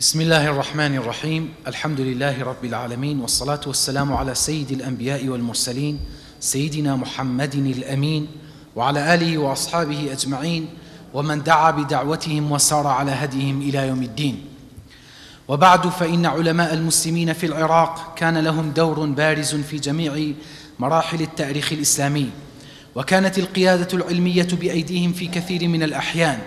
بسم الله الرحمن الرحيم. الحمد لله رب العالمين والصلاة والسلام على سيد الأنبياء والمرسلين سيدنا محمد الأمين وعلى آله وأصحابه أجمعين ومن دعا بدعوتهم وسار على هديهم إلى يوم الدين. وبعد فإن علماء المسلمين في العراق كان لهم دور بارز في جميع مراحل التاريخ الإسلامي وكانت القيادة العلمية بأيديهم في كثير من الأحيان.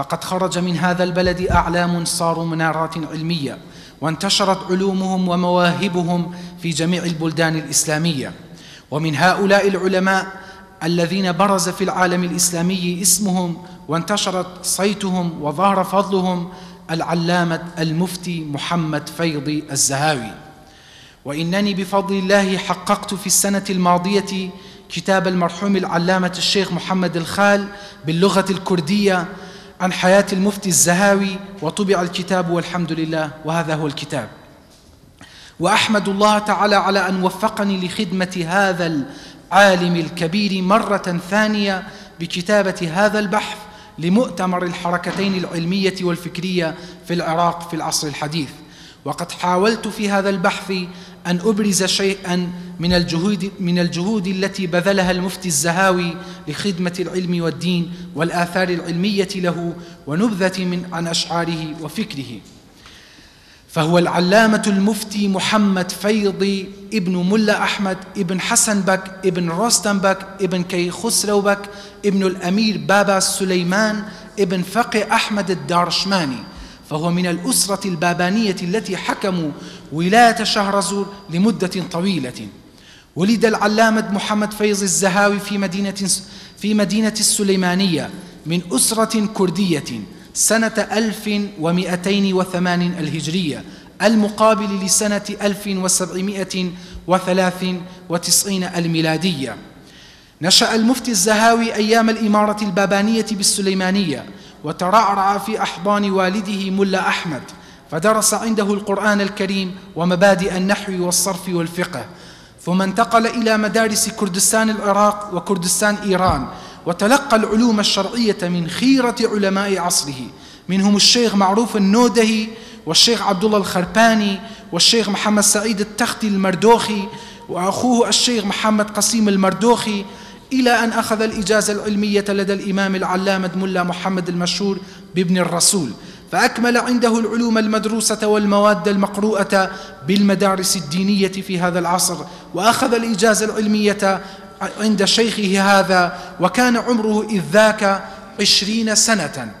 فقد خرج من هذا البلد أعلام صاروا منارات علمية وانتشرت علومهم ومواهبهم في جميع البلدان الإسلامية. ومن هؤلاء العلماء الذين برز في العالم الإسلامي اسمهم وانتشرت صيتهم وظهر فضلهم العلامة المفتي محمد فيض الزهاوي. وإنني بفضل الله حققت في السنة الماضية كتاب المرحوم العلامة الشيخ محمد الخال باللغة الكردية عن حياة المفتي الزهاوي وطبع الكتاب والحمد لله وهذا هو الكتاب. وأحمد الله تعالى على أن وفقني لخدمة هذا العالم الكبير مرة ثانية بكتابة هذا البحث لمؤتمر الحركتين العلمية والفكرية في العراق في العصر الحديث. وقد حاولت في هذا البحث أن أبرز شيئا من الجهود, من الجهود التي بذلها المفتي الزهاوي لخدمة العلم والدين والآثار العلمية له ونبذة من عن أشعاره وفكره. فهو العلامة المفتي محمد فيضي ابن ملا أحمد ابن حسن بك ابن رستم بك ابن كي خسرو بك ابن الأمير بابا سليمان ابن فقي أحمد الدارشماني. فهو من الأسرة البابانية التي حكموا ولاية شهرزور لمدة طويلة. ولد العلامة محمد فيض الزهاوي في مدينة في مدينة السليمانية من أسرة كردية سنة 1208 الهجرية المقابل لسنة 1793 الميلادية. نشأ المفتي الزهاوي أيام الإمارة البابانية بالسليمانية وترعرع في أحضان والده ملا أحمد فدرس عنده القرآن الكريم ومبادئ النحو والصرف والفقه. ثم انتقل إلى مدارس كردستان العراق وكردستان إيران وتلقى العلوم الشرعية من خيرة علماء عصره. منهم الشيخ معروف النودهي والشيخ عبد الله الخرباني والشيخ محمد سعيد التختي المردوخي وأخوه الشيخ محمد قسيم المردوخي إلى أن أخذ الإجازة العلمية لدى الإمام العلامة ملا محمد المشهور بابن الرسول فأكمل عنده العلوم المدروسة والمواد المقروءة بالمدارس الدينية في هذا العصر وأخذ الإجازة العلمية عند شيخه هذا وكان عمره إذ ذاك عشرين سنة.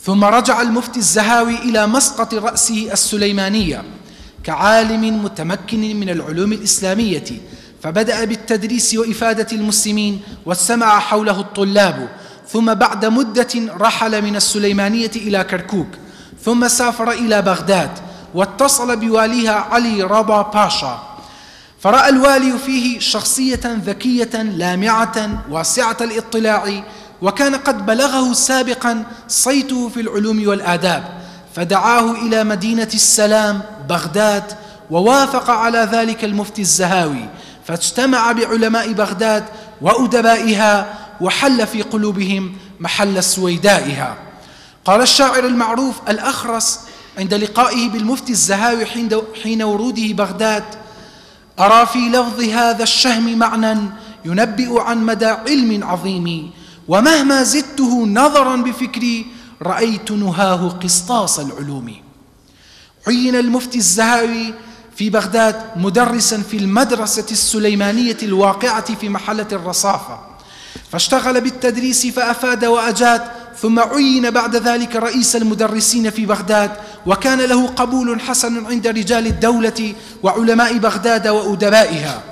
ثم رجع المفتي الزهاوي إلى مسقط رأسه السليمانية كعالم متمكن من العلوم الإسلامية فبدأ بالتدريس وإفادة المسلمين واستمع حوله الطلاب ثم بعد مدة رحل من السليمانية إلى كركوك ثم سافر إلى بغداد واتصل بواليها علي رضا باشا. فرأى الوالي فيه شخصية ذكية لامعة واسعة الاطلاع وكان قد بلغه سابقا صيته في العلوم والآداب فدعاه إلى مدينة السلام بغداد ووافق على ذلك المفتي الزهاوي فاجتمع بعلماء بغداد وأدبائها وحل في قلوبهم محل سويدائها. قال الشاعر المعروف الأخرس عند لقائه بالمفتي الزهاوي حين وروده بغداد أرى في لفظ هذا الشهم معنى ينبئ عن مدى علم عظيم ومهما زدته نظرا بفكري رأيت نهاه قسطاس العلوم. عين المفتي الزهاوي في بغداد مدرسا في المدرسة السليمانية الواقعة في محلة الرصافة. فاشتغل بالتدريس فأفاد وأجاد ثم عين بعد ذلك رئيس المدرسين في بغداد وكان له قبول حسن عند رجال الدولة وعلماء بغداد وأدبائها.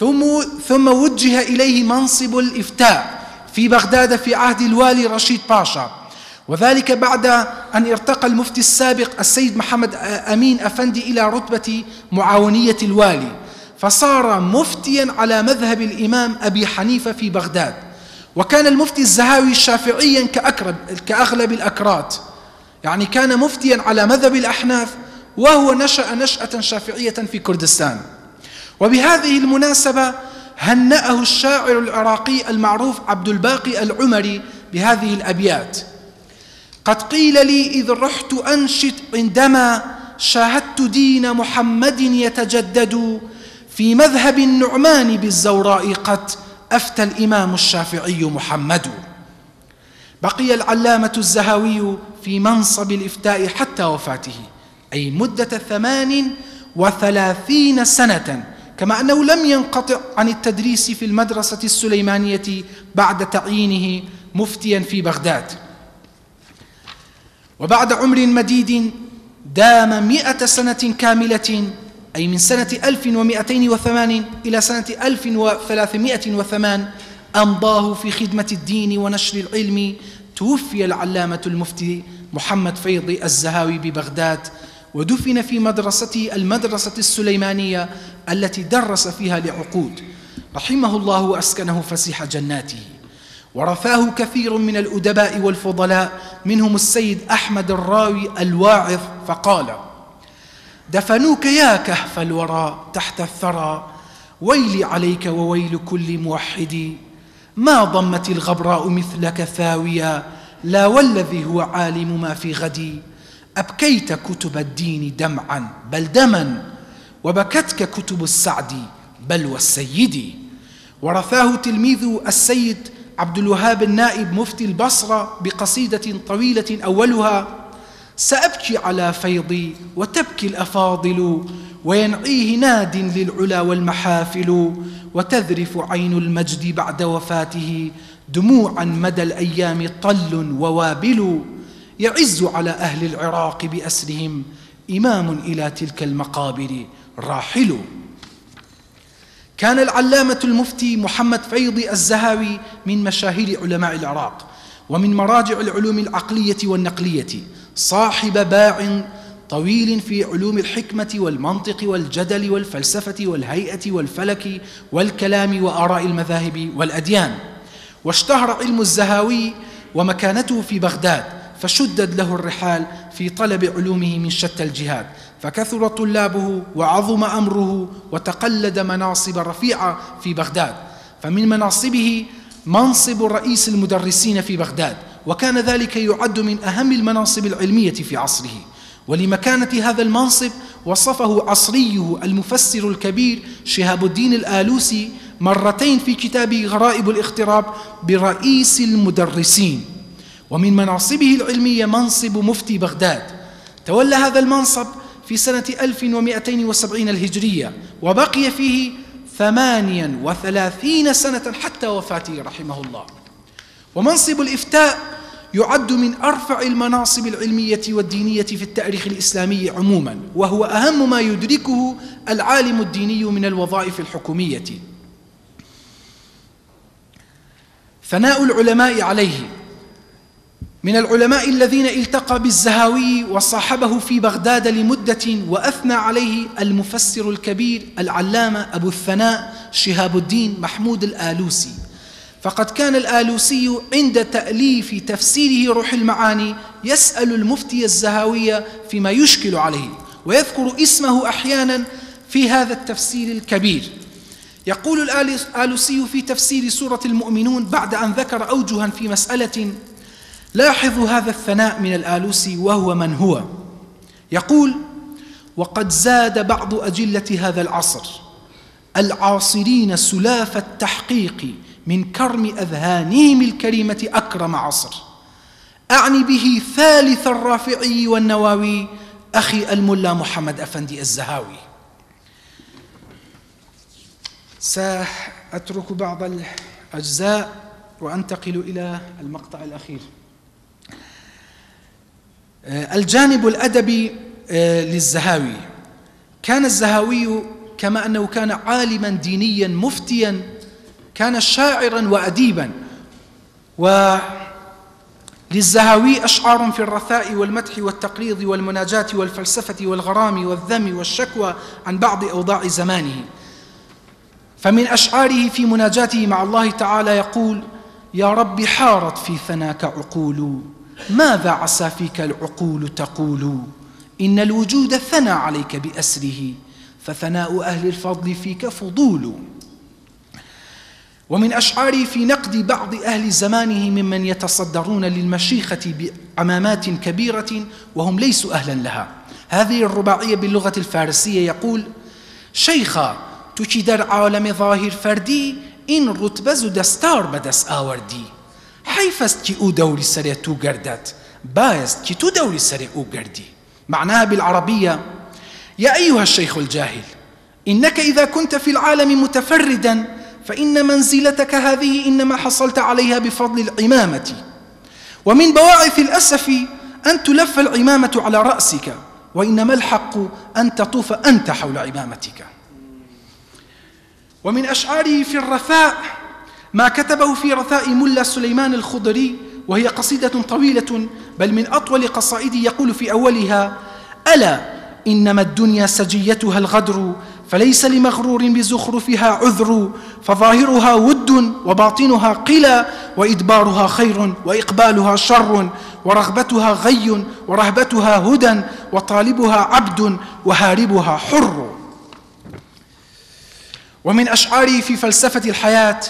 ثم, ثم وجه إليه منصب الإفتاء في بغداد في عهد الوالي رشيد باشا. وذلك بعد أن ارتقى المفتي السابق السيد محمد أمين أفندي إلى رتبة معاونية الوالي فصار مفتيا على مذهب الإمام أبي حنيفة في بغداد وكان المفتي الزهاوي شافعيا كأكرب كأغلب الأكراد. يعني كان مفتيا على مذهب الأحناف وهو نشأ نشأة شافعية في كردستان. وبهذه المناسبة هنأه الشاعر العراقي المعروف عبد الباقي العمري بهذه الأبيات. قد قيل لي إذ رحت أنشد عندما شاهدت دين محمد يتجدد في مذهب النعمان بالزوراء قد أفتى الإمام الشافعي محمد. بقي العلامة الزهاوي في منصب الإفتاء حتى وفاته أي مدة ثمان وثلاثين سنة كما أنه لم ينقطع عن التدريس في المدرسة السليمانية بعد تعيينه مفتيا في بغداد. وبعد عمر مديد دام مئة سنة كاملة أي من سنة 1208 إلى سنة 1308 أمضاه في خدمة الدين ونشر العلم توفي العلامة المفتي محمد فيض الزهاوي ببغداد ودفن في مدرسته المدرسة السليمانية التي درس فيها لعقود. رحمه الله وأسكنه فسيح جناته. ورثاه كثير من الأدباء والفضلاء منهم السيد أحمد الراوي الواعظ فقال دفنوك يا كهف الورى تحت الثرى ويلي عليك وويل كل موحد. ما ضمت الغبراء مثلك ثاويا لا والذي هو عالم ما في غدي أبكيت كتب الدين دمعا بل دما وبكتك كتب السعد بل والسيد. ورثاه تلميذ السيد عبد الوهاب النائب مفتي البصرة بقصيدة طويلة أولها سأبكي على فيضي وتبكي الأفاضل وينعيه ناد للعلا والمحافل وتذرف عين المجد بعد وفاته دموعا مدى الأيام طل ووابل يعز على أهل العراق بأسرهم إمام إلى تلك المقابر راحل. كان العلامة المفتي محمد فيض الزهاوي من مشاهير علماء العراق ومن مراجع العلوم العقلية والنقلية صاحب باع طويل في علوم الحكمة والمنطق والجدل والفلسفة والهيئة والفلك والكلام وآراء المذاهب والأديان. واشتهر علم الزهاوي ومكانته في بغداد فشدد له الرحال في طلب علومه من شتى الجهات فكثر طلابه وعظم أمره وتقلد مناصب رفيعة في بغداد. فمن مناصبه منصب رئيس المدرسين في بغداد وكان ذلك يعد من أهم المناصب العلمية في عصره. ولمكانة هذا المنصب وصفه عصريه المفسر الكبير شهاب الدين الآلوسي مرتين في كتابه غرائب الاغتراب برئيس المدرسين. ومن مناصبه العلمية منصب مفتي بغداد. تولى هذا المنصب في سنة 1270 الهجرية وبقي فيه ثمانيا وثلاثين سنة حتى وفاته رحمه الله. ومنصب الإفتاء يعد من أرفع المناصب العلمية والدينية في التاريخ الإسلامي عموما وهو أهم ما يدركه العالم الديني من الوظائف الحكومية. ثناء العلماء عليه من العلماء الذين التقى بالزهاوي وصاحبه في بغداد لمدة وأثنى عليه المفسر الكبير العلامة أبو الثناء شهاب الدين محمود الآلوسي. فقد كان الآلوسي عند تأليف تفسيره روح المعاني يسأل المفتي الزهاوية فيما يشكل عليه ويذكر اسمه أحيانا في هذا التفسير الكبير. يقول الآلوسي في تفسير سورة المؤمنون بعد أن ذكر أوجها في مسألة لاحظوا هذا الثناء من الآلوسي وهو من هو. يقول وقد زاد بعض أجلة هذا العصر. العاصرين سلاف التحقيق من كرم أذهانهم الكريمة أكرم عصر. أعني به ثالث الرافعي والنواوي أخي الملا محمد أفندي الزهاوي. سأترك بعض الأجزاء وأنتقل إلى المقطع الأخير. الجانب الأدبي آه، للزهاوي. كان الزهاوي كما أنه كان عالما دينيا مفتيا كان شاعرا وأديبا. وللزهاوي أشعار في الرثاء والمدح والتقريض والمناجاة والفلسفة والغرام والذم والشكوى عن بعض أوضاع زمانه. فمن أشعاره في مناجاته مع الله تعالى يقول يا رب حارت في ثناك عقول ماذا عسى فيك العقول تقول؟ إن الوجود ثنى عليك بأسره فثناء أهل الفضل فيك فضول. ومن أشعاري في نقد بعض أهل زمانه ممن يتصدرون للمشيخة بعمامات كبيرة وهم ليسوا أهلا لها. هذه الرباعية باللغة الفارسية يقول شیخا تو عالم ظاهر فردی این رتبه ز دستار به دست آوردی حیف است که او دور سر تو گردد باعث که تو دور سر او گردی معناها بالعربية يا أيها الشيخ الجاهل إنك إذا كنت في العالم متفردا فإن منزلتك هذه إنما حصلت عليها بفضل العمامة. ومن بواعث الأسف أن تلف العمامة على رأسك وإنما الحق أن تطوف أنت حول عمامتك. ومن أشعاره في الرثاء ما كتبه في رثاء ملا سليمان الخضري وهي قصيدة طويلة بل من أطول قصائده يقول في أولها ألا إنما الدنيا سجيتها الغدر فليس لمغرور بزخرفها عذر فظاهرها ود وباطنها قلى وإدبارها خير وإقبالها شر ورغبتها غي ورهبتها هدى وطالبها عبد وهاربها حر. ومن أشعاري في فلسفة الحياة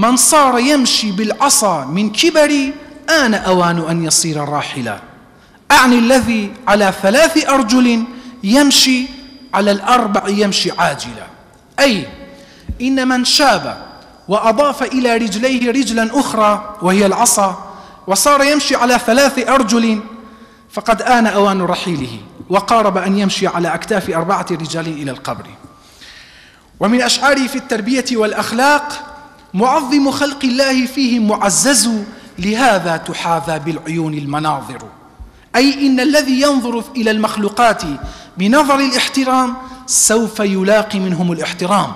من صار يمشي بالعصا من كبر آن أوان أن يصير راحلا. أعني الذي على ثلاث أرجل يمشي على الأربع يمشي عاجلا. أي إن من شاب وأضاف إلى رجليه رجلا أخرى وهي العصا وصار يمشي على ثلاث أرجل فقد آن أوان رحيله وقارب أن يمشي على أكتاف أربعة رجال إلى القبر. ومن أشعاره في التربية والأخلاق معظم خلق الله فيه معزز لهذا تحاذى بالعيون المناظر. أي إن الذي ينظر إلى المخلوقات بنظر الاحترام سوف يلاقي منهم الاحترام.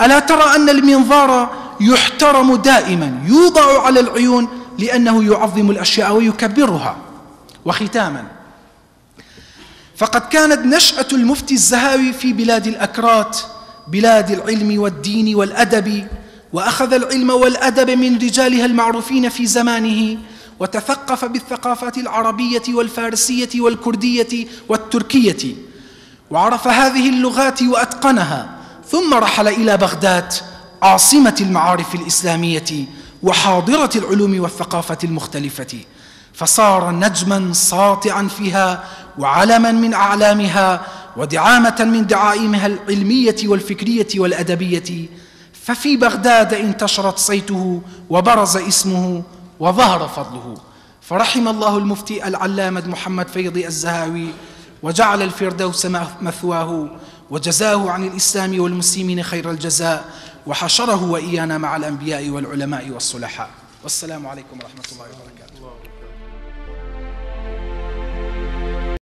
ألا ترى أن المنظار يحترم دائما يوضع على العيون لأنه يعظم الأشياء ويكبرها. وختاما فقد كانت نشأة المفتي الزهاوي في بلاد الأكرات بلاد العلم والدين والأدب وأخذ العلم والأدب من رجالها المعروفين في زمانه وتثقف بالثقافات العربية والفارسية والكردية والتركية. وعرف هذه اللغات وأتقنها ثم رحل إلى بغداد عاصمة المعارف الإسلامية وحاضرة العلوم والثقافة المختلفة. فصار نجما ساطعا فيها وعلما من أعلامها ودعامة من دعائمها العلمية والفكرية والأدبية. ففي بغداد انتشرت صيته وبرز اسمه وظهر فضله. فرحم الله المفتي العلامة محمد فيضي الزهاوي وجعل الفردوس مثواه وجزاه عن الإسلام والمسلمين خير الجزاء وحشره وإيانا مع الأنبياء والعلماء والصلحاء. والسلام عليكم ورحمة الله وبركاته.